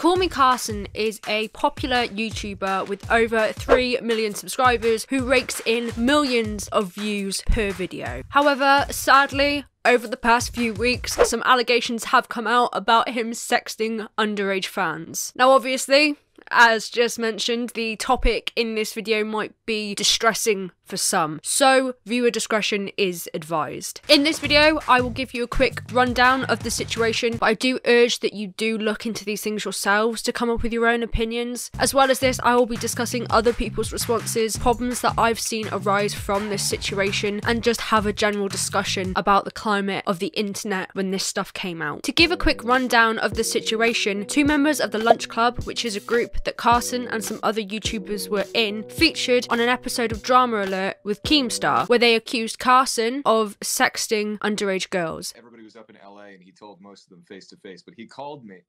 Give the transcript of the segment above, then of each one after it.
Call Me Carson is a popular YouTuber with over 3 million subscribers who rakes in millions of views per video. However, sadly, over the past few weeks, some allegations have come out about him sexting underage fans. Now, obviously, as just mentioned, the topic in this video might be distressing for some, so viewer discretion is advised. In this video, I will give you a quick rundown of the situation, but I do urge that you do look into these things yourselves to come up with your own opinions. As well as this, I will be discussing other people's responses, problems that I've seen arise from this situation, and just have a general discussion about the climate of the internet when this stuff came out. To give a quick rundown of the situation, two members of the Lunch Club, which is a group that Carson and some other YouTubers were in, featured on an episode of Drama Alert with Keemstar, where they accused Carson of sexting underage girls. Everybody was up in LA and he told most of them face to face, but he called me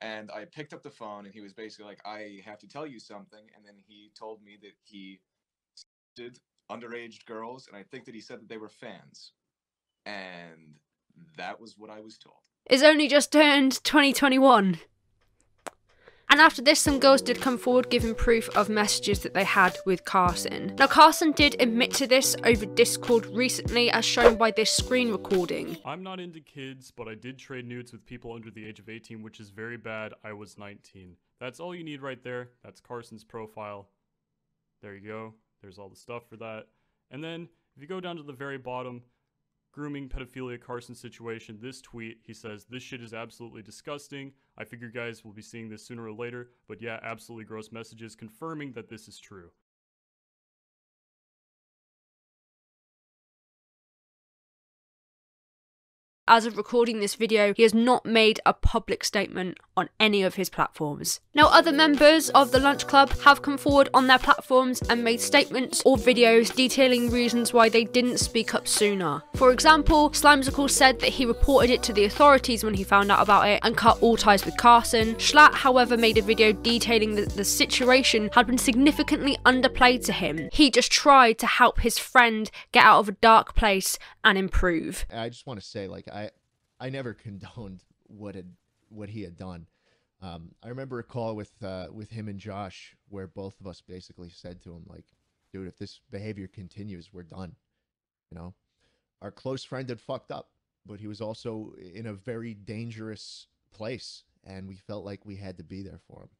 and I picked up the phone and he was basically like, I have to tell you something. And then he told me that he did underage girls and I think that he said that they were fans. And that was what I was told. It's only just turned 2021. And after this, some girls did come forward giving proof of messages that they had with Carson. Now, Carson did admit to this over Discord recently, as shown by this screen recording. I'm not into kids, but I did trade nudes with people under the age of 18, which is very bad. I was 19. That's all you need right there. That's Carson's profile. There you go. There's all the stuff for that. And then, if you go down to the very bottom, grooming pedophilia Carson situation. This tweet, he says, This shit is absolutely disgusting. I figure guys will be seeing this sooner or later, but yeah, absolutely gross messages confirming that this is true. As of recording this video, he has not made a public statement on any of his platforms. Now, other members of the Lunch Club have come forward on their platforms and made statements or videos detailing reasons why they didn't speak up sooner. For example, Slimecicle said that he reported it to the authorities when he found out about it and cut all ties with Carson. Schlatt, however, made a video detailing that the situation had been significantly underplayed to him. He just tried to help his friend get out of a dark place and improve. I just want to say, like, I, never condoned what had what he had done. Um, I remember a call with uh, with him and Josh where both of us basically said to him, like, dude, if this behavior continues, we're done. You know, our close friend had fucked up, but he was also in a very dangerous place, and we felt like we had to be there for him.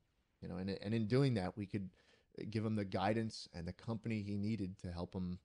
You know, and and in doing that, we could give him the guidance and the company he needed to help him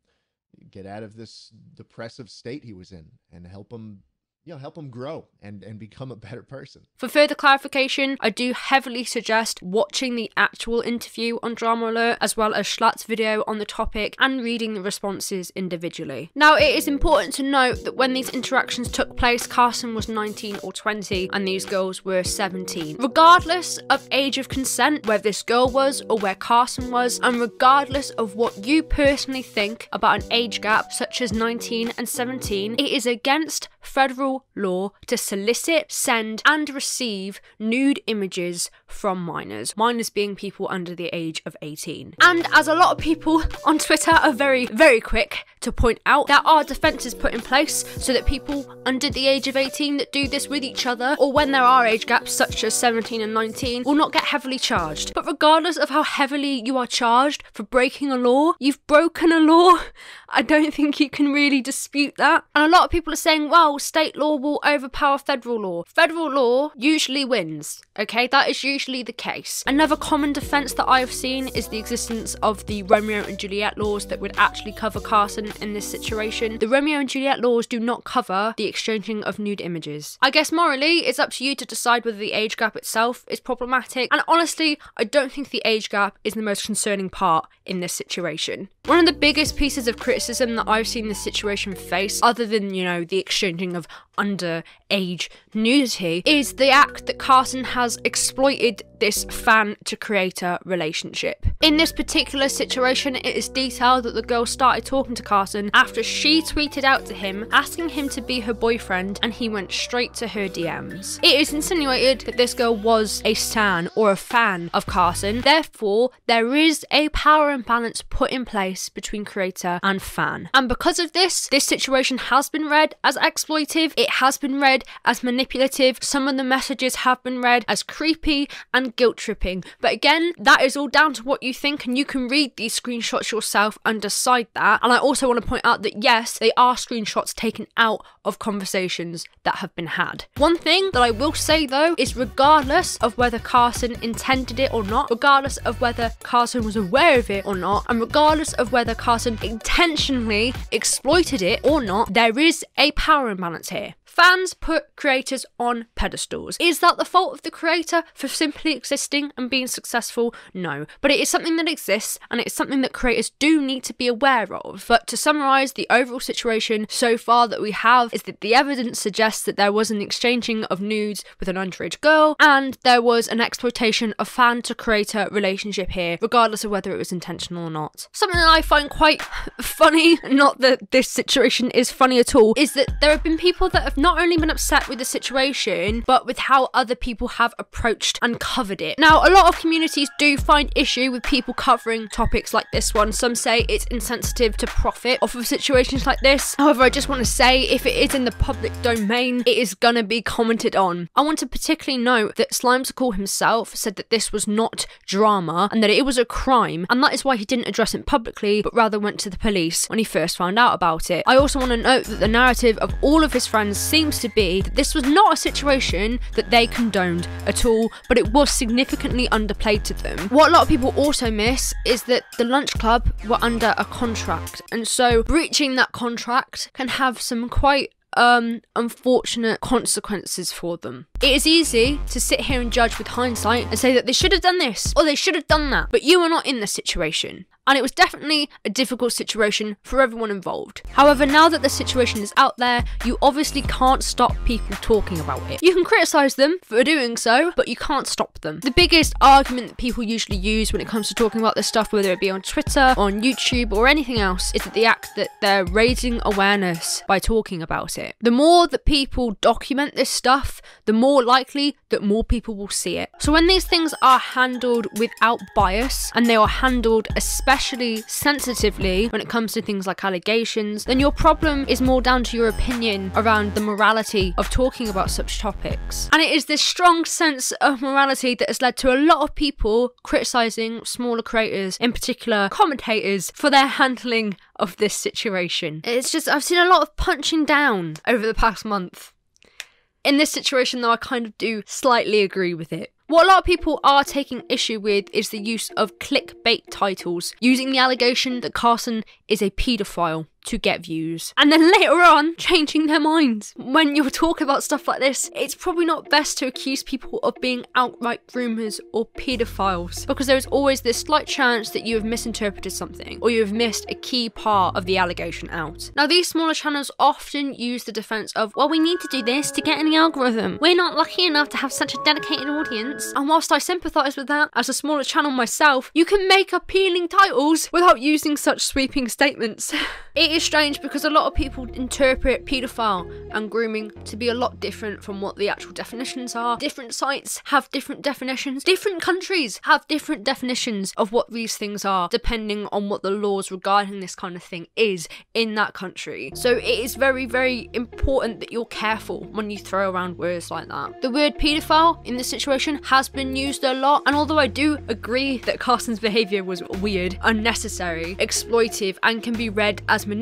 get out of this depressive state he was in and help him you know, help them grow and, and become a better person. For further clarification, I do heavily suggest watching the actual interview on Drama Alert, as well as Schlatt's video on the topic, and reading the responses individually. Now, it is important to note that when these interactions took place, Carson was 19 or 20, and these girls were 17. Regardless of age of consent, where this girl was or where Carson was, and regardless of what you personally think about an age gap such as 19 and 17, it is against federal law to solicit, send, and receive nude images from minors. Minors being people under the age of 18. And as a lot of people on Twitter are very, very quick to point out, there are defences put in place so that people under the age of 18 that do this with each other, or when there are age gaps such as 17 and 19, will not get heavily charged. But regardless of how heavily you are charged for breaking a law, you've broken a law. I don't think you can really dispute that. And a lot of people are saying, well, state law will overpower federal law. Federal law usually wins, okay? That is usually the case. Another common defence that I have seen is the existence of the Romeo and Juliet laws that would actually cover Carson in this situation. The Romeo and Juliet laws do not cover the exchanging of nude images. I guess morally, it's up to you to decide whether the age gap itself is problematic. And honestly, I don't think the age gap is the most concerning part in this situation. One of the biggest pieces of criticism that I've seen the situation face, other than, you know, the exchanging of underage nudity, is the act that Carson has exploited this fan to creator relationship. In this particular situation, it is detailed that the girl started talking to Carson after she tweeted out to him asking him to be her boyfriend and he went straight to her DMs. It is insinuated that this girl was a stan or a fan of Carson, therefore, there is a power imbalance put in place between creator and fan. And because of this, this situation has been read as exploitive, it has been read as manipulative, some of the messages have been read as creepy and guilt tripping. But again, that is all down to what you think, and you can read these screenshots yourself and decide that. And I also want to point out that yes, they are screenshots taken out of conversations that have been had. One thing that I will say though is regardless of whether Carson intended it or not, regardless of whether Carson was aware of it or not, and regardless of whether Carson intentionally exploited it or not, there is a power imbalance here. Fans put creators on pedestals. Is that the fault of the creator for simply existing and being successful? No. But it is something that exists and it's something that creators do need to be aware of. But to summarise the overall situation so far that we have is that the evidence suggests that there was an exchanging of nudes with an underage girl and there was an exploitation of fan to creator relationship here, regardless of whether it was intentional or not. Something that I find quite funny, not that this situation is funny at all, is that there have been people that have not only been upset with the situation, but with how other people have approached and covered it. Now, a lot of communities do find issue with people covering topics like this one. Some say it's insensitive to profit off of situations like this. However, I just want to say if it is in the public domain, it is gonna be commented on. I want to particularly note that Slimecicle himself said that this was not drama and that it was a crime, and that is why he didn't address it publicly, but rather went to the police when he first found out about it. I also want to note that the narrative of all of his friends seems to be that this was not a situation that they condoned at all, but it was significantly underplayed to them. What a lot of people also miss is that the lunch club were under a contract, and so breaching that contract can have some quite um unfortunate consequences for them. It is easy to sit here and judge with hindsight and say that they should have done this or they should have done that, but you are not in the situation. And it was definitely a difficult situation for everyone involved. However, now that the situation is out there, you obviously can't stop people talking about it. You can criticise them for doing so, but you can't stop them. The biggest argument that people usually use when it comes to talking about this stuff, whether it be on Twitter, on YouTube, or anything else, is that the act that they're raising awareness by talking about it. The more that people document this stuff, the more likely that more people will see it. So when these things are handled without bias and they are handled especially sensitively when it comes to things like allegations, then your problem is more down to your opinion around the morality of talking about such topics. And it is this strong sense of morality that has led to a lot of people criticizing smaller creators, in particular commentators, for their handling of this situation. It's just, I've seen a lot of punching down over the past month. In this situation, though, I kind of do slightly agree with it. What a lot of people are taking issue with is the use of clickbait titles, using the allegation that Carson is a paedophile to get views, and then later on changing their minds. When you're talking about stuff like this, it's probably not best to accuse people of being outright groomers or paedophiles, because there is always this slight chance that you have misinterpreted something, or you have missed a key part of the allegation out. Now, these smaller channels often use the defense of, well, we need to do this to get in the algorithm. We're not lucky enough to have such a dedicated audience. And whilst I sympathise with that, as a smaller channel myself, you can make appealing titles without using such sweeping statements. it is strange because a lot of people interpret paedophile and grooming to be a lot different from what the actual definitions are. Different sites have different definitions. Different countries have different definitions of what these things are, depending on what the laws regarding this kind of thing is in that country. So it is very, very important that you're careful when you throw around words like that. The word paedophile in this situation has been used a lot, and although I do agree that Carson's behaviour was weird, unnecessary, exploitive, and can be read as manipulative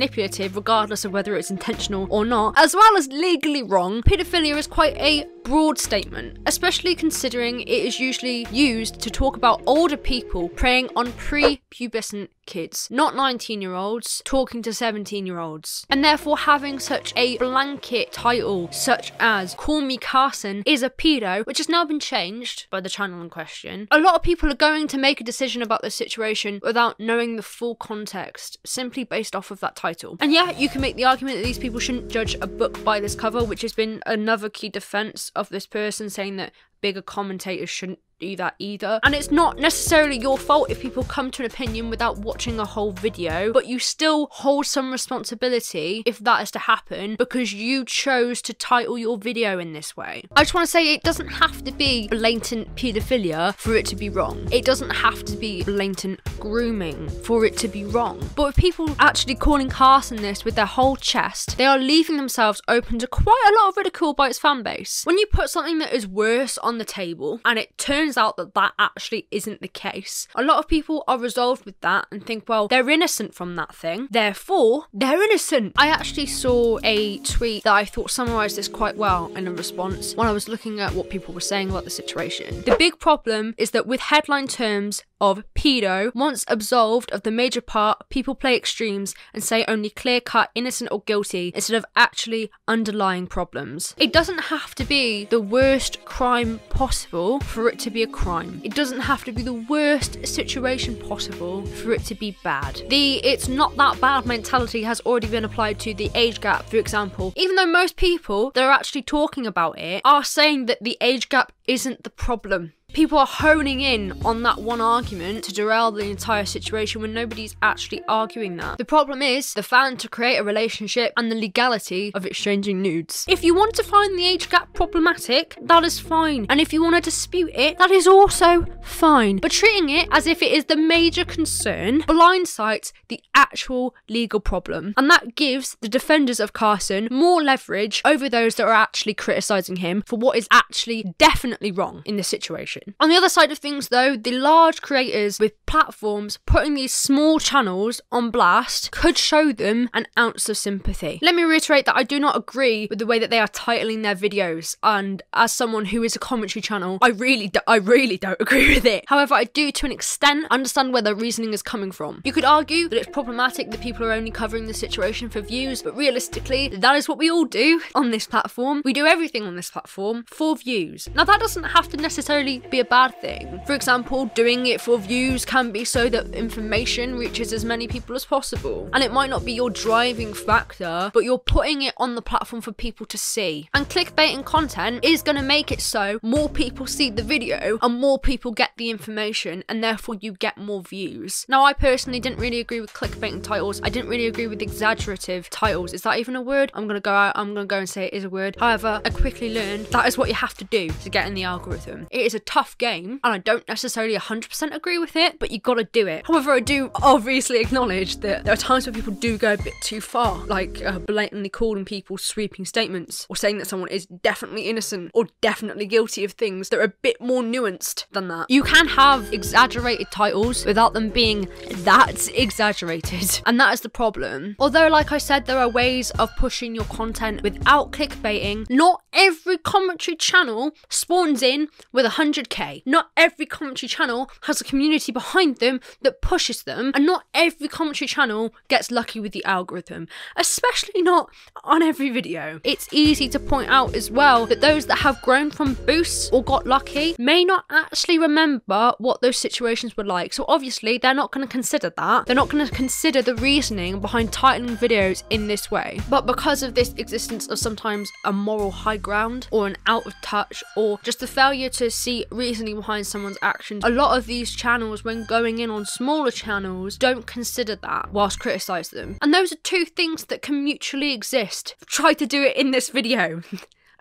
regardless of whether it's intentional or not, as well as legally wrong, paedophilia is quite a broad statement, especially considering it is usually used to talk about older people preying on pre-pubescent kids, not 19 year olds talking to 17 year olds. And therefore, having such a blanket title, such as Call Me Carson, is a pedo, which has now been changed by the channel in question. A lot of people are going to make a decision about this situation without knowing the full context, simply based off of that title. And yeah, you can make the argument that these people shouldn't judge a book by this cover, which has been another key defense of this person saying that bigger commentators shouldn't do that either. And it's not necessarily your fault if people come to an opinion without watching a whole video, but you still hold some responsibility if that is to happen because you chose to title your video in this way. I just want to say it doesn't have to be blatant paedophilia for it to be wrong. It doesn't have to be blatant grooming for it to be wrong. But with people actually calling Carson this with their whole chest, they are leaving themselves open to quite a lot of ridicule by its fan base. When you put something that is worse on the table and it turns out that that actually isn't the case, a lot of people are resolved with that and think, well, they're innocent from that thing, therefore, they're innocent. I actually saw a tweet that I thought summarized this quite well in a response when I was looking at what people were saying about the situation. The big problem is that with headline terms, of pedo, once absolved of the major part, people play extremes and say only clear cut innocent or guilty instead of actually underlying problems. It doesn't have to be the worst crime possible for it to be a crime. It doesn't have to be the worst situation possible for it to be bad. The it's not that bad mentality has already been applied to the age gap, for example. Even though most people that are actually talking about it are saying that the age gap isn't the problem. People are honing in on that one argument to derail the entire situation when nobody's actually arguing that. The problem is the fan to create a relationship and the legality of exchanging nudes. If you want to find the age gap problematic, that is fine. And if you want to dispute it, that is also fine. But treating it as if it is the major concern blindsides the actual legal problem. And that gives the defenders of Carson more leverage over those that are actually criticizing him for what is actually definitely wrong in this situation. On the other side of things, though, the large creators with platforms putting these small channels on blast could show them an ounce of sympathy. Let me reiterate that I do not agree with the way that they are titling their videos, and as someone who is a commentary channel, I really, do- I really don't agree with it. However, I do, to an extent, understand where the reasoning is coming from. You could argue that it's problematic that people are only covering the situation for views, but realistically, that is what we all do on this platform. We do everything on this platform for views. Now, that doesn't have to necessarily be a bad thing. For example, doing it for views can be so that information reaches as many people as possible. And it might not be your driving factor, but you're putting it on the platform for people to see. And clickbaiting content is going to make it so more people see the video and more people get the information, and therefore you get more views. Now, I personally didn't really agree with clickbaiting titles. I didn't really agree with exaggerative titles. Is that even a word? I'm gonna go out. I'm gonna go and say it is a word. However, I quickly learned that is what you have to do to get in the algorithm. It is a tough game, and I don't necessarily 100% agree with it, but you gotta do it. However, I do obviously acknowledge that there are times where people do go a bit too far, like uh, blatantly calling people sweeping statements, or saying that someone is definitely innocent or definitely guilty of things that are a bit more nuanced than that. You can have exaggerated titles without them being that exaggerated, and that is the problem. Although, like I said, there are ways of pushing your content without clickbaiting, not every commentary channel spawns in with 100k. Not every commentary channel has a community behind them that pushes them, and not every commentary channel gets lucky with the algorithm, especially not on every video. It's easy to point out as well that those that have grown from boosts or got lucky may not actually remember what those situations were like. So obviously, they're not going to consider that. They're not going to consider the reasoning behind titling videos in this way. But because of this existence of sometimes a moral high ground or an out of touch or just the failure to see reasoning behind someone's actions, a lot of these channels, when going in on smaller channels, don't consider that whilst criticize them. And those are two things that can mutually exist. Try to do it in this video.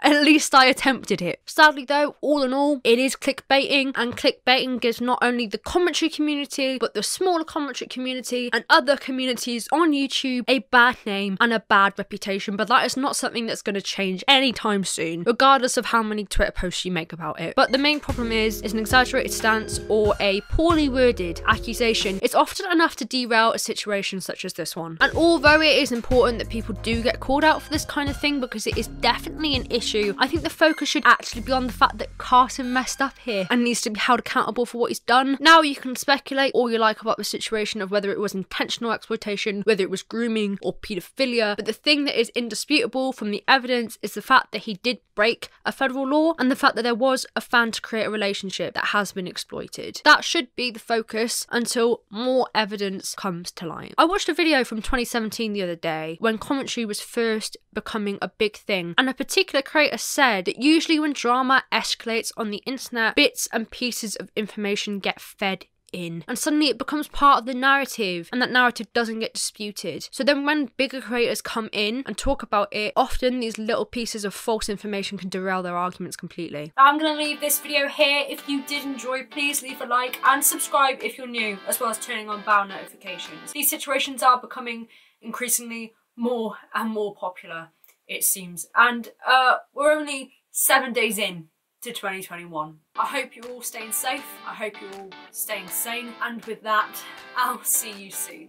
At least I attempted it. Sadly, though, all in all, it is clickbaiting, and clickbaiting gives not only the commentary community, but the smaller commentary community and other communities on YouTube a bad name and a bad reputation. But that is not something that's going to change anytime soon, regardless of how many Twitter posts you make about it. But the main problem is, is an exaggerated stance or a poorly worded accusation. It's often enough to derail a situation such as this one. And although it is important that people do get called out for this kind of thing because it is definitely an issue issue. I think the focus should actually be on the fact that Carson messed up here and needs to be held accountable for what he's done. Now you can speculate all you like about the situation of whether it was intentional exploitation, whether it was grooming or paedophilia, but the thing that is indisputable from the evidence is the fact that he did break a federal law and the fact that there was a fan to create a relationship that has been exploited. That should be the focus until more evidence comes to light. I watched a video from 2017 the other day when commentary was first becoming a big thing, and a particular creator said that usually when drama escalates on the internet, bits and pieces of information get fed in and suddenly it becomes part of the narrative and that narrative doesn't get disputed. So then when bigger creators come in and talk about it often these little pieces of false information can derail their arguments completely. I'm gonna leave this video here. If you did enjoy please leave a like and subscribe if you're new as well as turning on bell notifications. These situations are becoming increasingly more and more popular it seems and uh we're only seven days in to 2021. I hope you're all staying safe, I hope you're all staying sane, and with that, I'll see you soon.